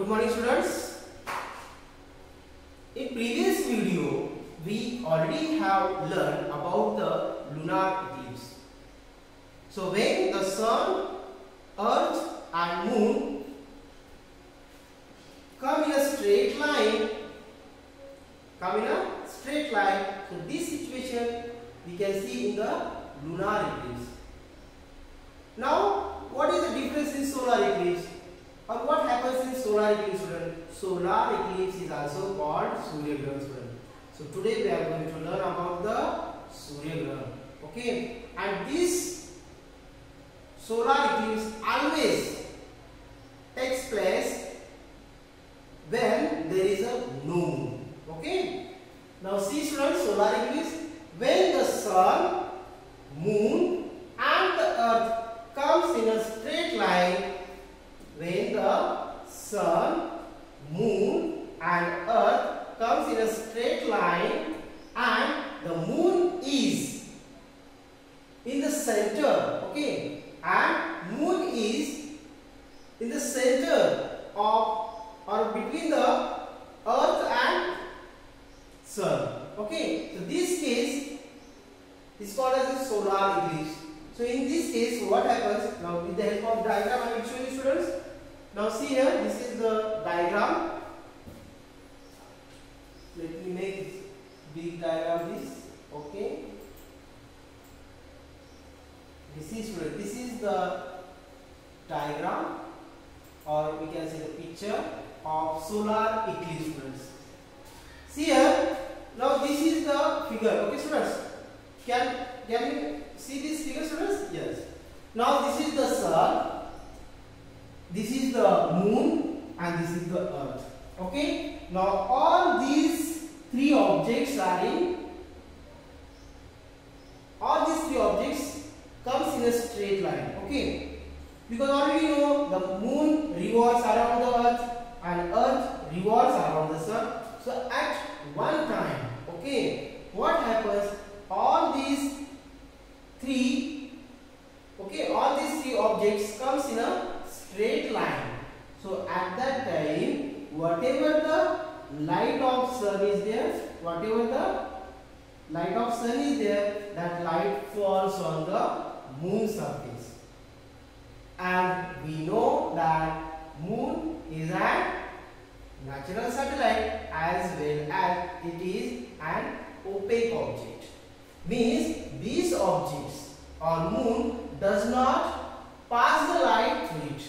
Good morning students. In previous video we already have learned about the lunar eclipse. So when the sun, earth and moon come in a straight line come in a straight line so this situation we can see in the lunar eclipse. Now what is the difference in solar eclipse? Or what happens in solar eclipse student? Solar eclipse also called Surya Grahan. So today we are going to learn about the Surya Grahan. Okay, and this solar eclipse always takes place when there is a moon. Okay. Now see students, solar eclipse when the sun, moon and the earth comes in a straight line when the sun, moon and earth comes in a straight line and the moon is in the center okay and moon is in the center of or between the earth and sun okay so this case is called as a solar eclipse so in this case what happens now with the help of diagram i will show you students. Now see here this is the diagram. Let me make big diagram this okay. This is this is the diagram or we can say the picture of solar eclipse students. See here now this is the figure okay students. Can can you see this now this is the sun this is the moon and this is the earth. Okay? Now all these three objects are in all these three objects comes in a straight line. Okay? Because already you know the moon revolves around the earth and earth revolves around the sun. So at one time okay what happens? All these three okay all these three objects comes in a straight line. So at that time whatever the light of sun is there whatever the light of sun is there that light falls on the moon surface. And we know that moon is an natural satellite as well as it is an opaque object. Means these objects or moon does not pass the light through it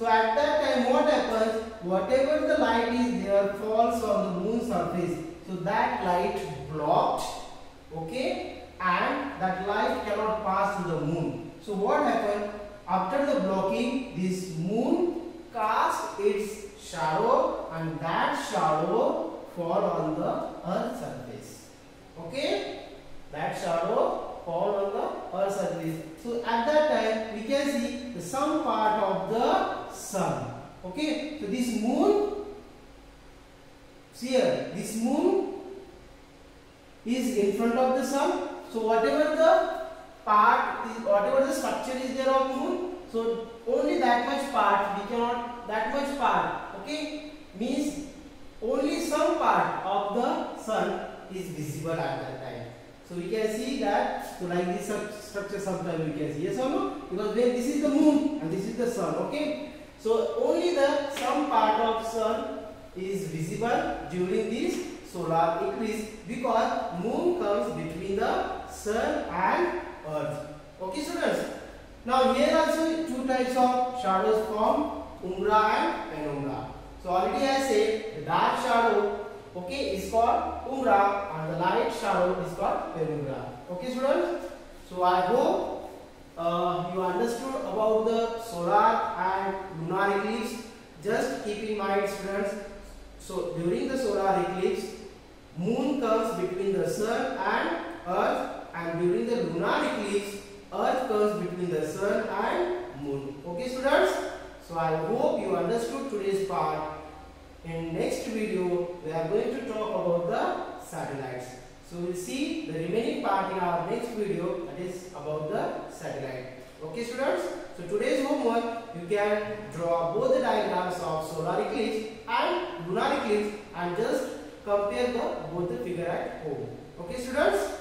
so at that time what happens? Whatever the light is there falls on the moon surface. So that light blocked okay? And that light cannot pass to the moon. So what happened? After the blocking this moon casts its shadow and that shadow fall on the earth surface. Okay? That shadow fall on the earth surface so at that time we can see the some part of the sun okay? So this moon here this moon is in front of the sun so whatever the part is whatever the structure is there of moon so only that much part we cannot that much part okay? Means only some part of the sun is visible at that time so we can see that so like this structure sometimes we can see. Yes or no? Because when this is the moon and this is the sun okay? So only the some part of sun is visible during this solar eclipse because moon comes between the sun and earth. Okay students now here also two types of shadows form umbra and penumbra. So already i said the dark shadow okay is called umbra and the light shadow is called penumbra. Okay students? So i hope uh, you understood about the solar and lunar eclipse. Just keep in mind students so during the solar eclipse moon comes between the sun and earth and during the lunar eclipse earth comes between the sun and moon. Okay students? So i hope you understood today's part in next video we are going to talk about the satellites so we'll see the remaining part in our next video that is about the satellite okay students so today's homework you can draw both the diagrams of solar eclipse and lunar eclipse and just compare the both the figure at home. Okay students?